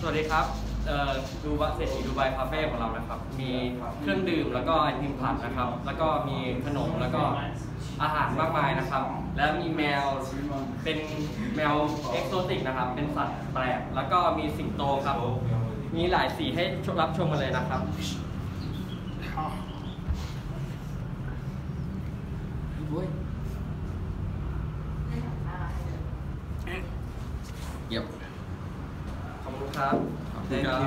สวัสดีครับเอ่อดูบัสเศรษฐีดูไบคาเฟ่ของเรานะครับ มีเครื่องดื่มแล้วก็ไอติมผัดนะครับ แล้วก็มีขนมแล้วก็อาหารมากมายนะครับ แล้วมีแมวเป็นแมว exotic นะครับ เป็นสัตว์แปลก แล้วก็มีสิงโตครับ มีหลายสีให้รับชมกันเลยนะครับเยี่ยม ขอบคุณครั